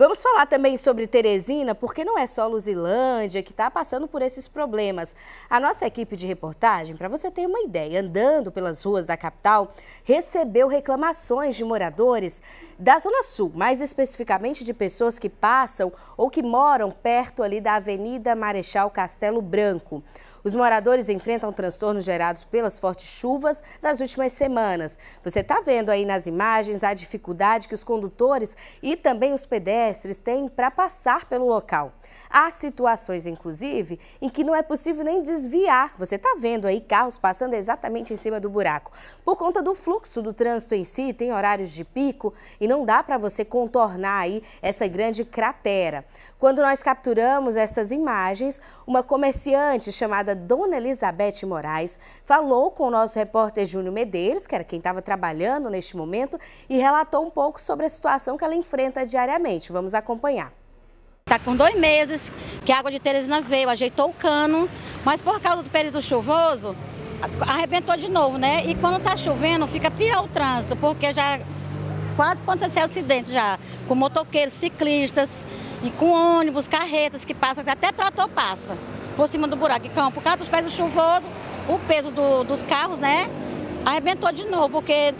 Vamos falar também sobre Teresina, porque não é só Luzilândia que está passando por esses problemas. A nossa equipe de reportagem, para você ter uma ideia, andando pelas ruas da capital, recebeu reclamações de moradores da Zona Sul, mais especificamente de pessoas que passam ou que moram perto ali da Avenida Marechal Castelo Branco. Os moradores enfrentam transtornos gerados pelas fortes chuvas das últimas semanas. Você está vendo aí nas imagens a dificuldade que os condutores e também os pedestres têm para passar pelo local. Há situações, inclusive, em que não é possível nem desviar. Você está vendo aí carros passando exatamente em cima do buraco. Por conta do fluxo do trânsito em si, tem horários de pico e não dá para você contornar aí essa grande cratera. Quando nós capturamos essas imagens, uma comerciante chamada Dona Elizabeth Moraes falou com o nosso repórter Júnior Medeiros, que era quem estava trabalhando neste momento, e relatou um pouco sobre a situação que ela enfrenta diariamente. Vamos acompanhar. Está com dois meses que a água de Teresina veio, ajeitou o cano, mas por causa do período chuvoso, arrebentou de novo, né? E quando está chovendo, fica pior o trânsito, porque já quase aconteceu acidente já, com motoqueiros, ciclistas e com ônibus, carretas que passam, até trator passa por cima do buraco. Então, por causa dos pés do chuvoso, o peso do, dos carros, né? Arrebentou de novo, porque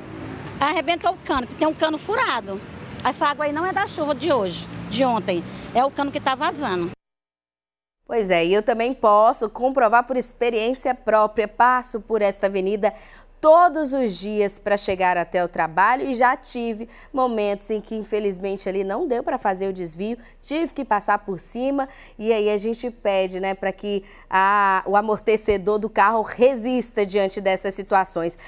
arrebentou o cano, que tem um cano furado. Essa água aí não é da chuva de hoje, de ontem. É o cano que está vazando. Pois é, e eu também posso comprovar por experiência própria. Passo por esta avenida todos os dias para chegar até o trabalho e já tive momentos em que infelizmente ali não deu para fazer o desvio, tive que passar por cima e aí a gente pede, né, para que a, o amortecedor do carro resista diante dessas situações.